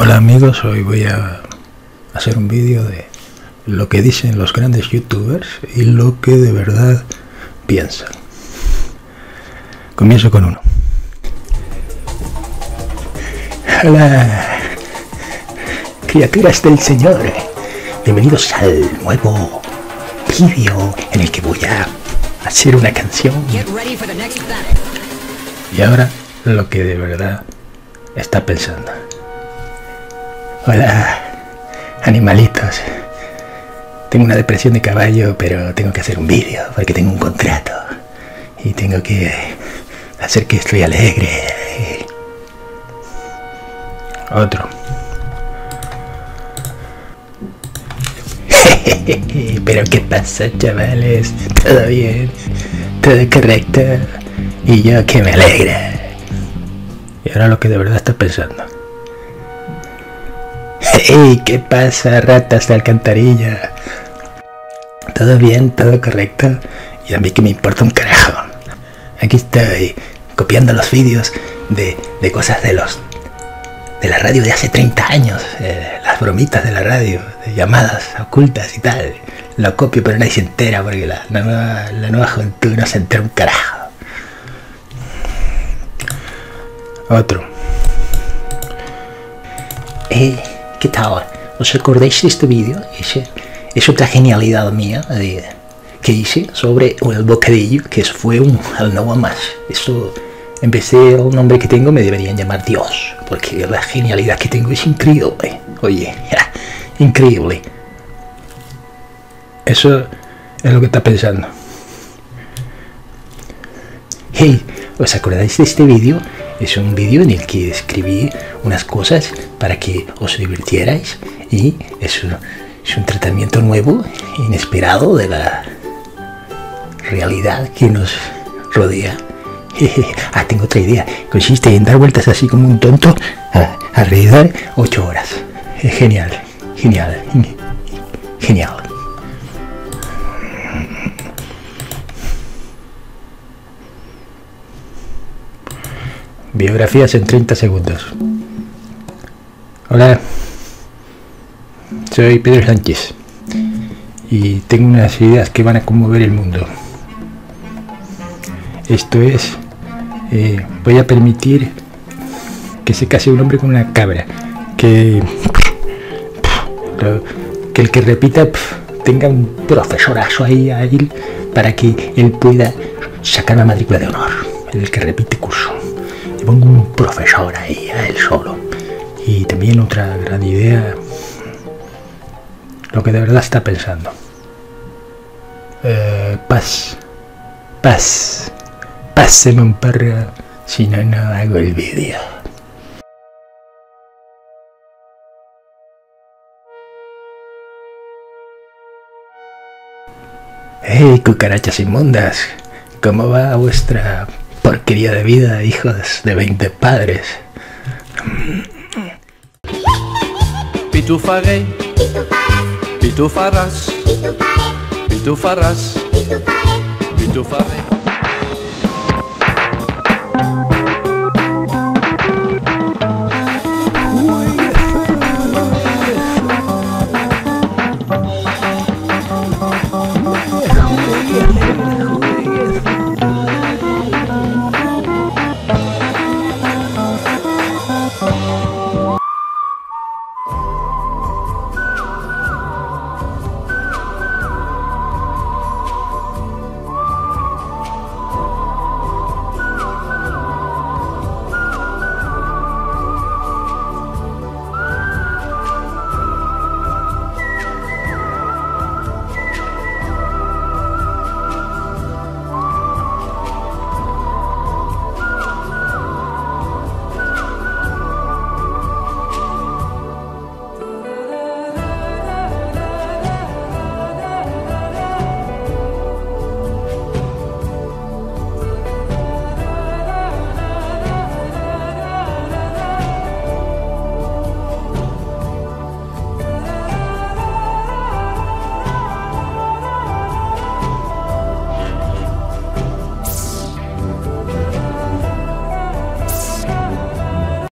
Hola amigos, hoy voy a hacer un vídeo de lo que dicen los grandes youtubers y lo que de verdad piensan. Comienzo con uno. Hola, criaturas del Señor. Bienvenidos al nuevo vídeo en el que voy a hacer una canción. Y ahora lo que de verdad está pensando. Hola, animalitos. Tengo una depresión de caballo, pero tengo que hacer un vídeo porque tengo un contrato. Y tengo que hacer que estoy alegre. Otro. pero ¿qué pasa, chavales? ¿Todo bien? ¿Todo correcto? Y yo que me alegra. Y ahora lo que de verdad está pensando. ¡Hey! ¿Qué pasa, ratas de alcantarilla? ¿Todo bien? ¿Todo correcto? Y a mí que me importa un carajo. Aquí estoy, copiando los vídeos de, de cosas de los de la radio de hace 30 años, eh, las bromitas de la radio, de llamadas ocultas y tal. Lo copio pero nadie se entera porque la, nueva, la nueva juventud no se entera un carajo. Otro. Eh, ¿qué tal? ¿Os acordáis de este vídeo? Es otra genialidad mía de, que hice sobre el bocadillo, que fue un no más. Eso, en vez nombre que tengo, me deberían llamar Dios, porque la genialidad que tengo es increíble. Oye, increíble. Eso es lo que está pensando. Hey, ¿os acordáis de este vídeo? Es un vídeo en el que escribí unas cosas para que os divirtierais y es un, tratamiento nuevo, inesperado de la realidad que nos rodea. ah, tengo otra idea. Consiste en dar vueltas así como un tonto alrededor ocho horas. Genial, genial, genial. Biografías en 30 segundos. Hola, soy Pedro Sánchez y tengo unas ideas que van a conmover el mundo. Esto es, eh, voy a permitir que se case un hombre con una cabra, que, que el que repita tenga un profesorazo ahí, ahí para que él pueda sacar la matrícula de honor, el que repite curso pongo un profesor ahí, a él solo. Y también otra gran idea, lo que de verdad está pensando. Eh, paz, paz, páseme un perro, si no, no hago el vídeo. ¡Hey, cucarachas inmundas! ¿Cómo va vuestra porquería de vida, hijos de 20 padres. Pitufaré, pitufarás, pitufarás, pitufaré.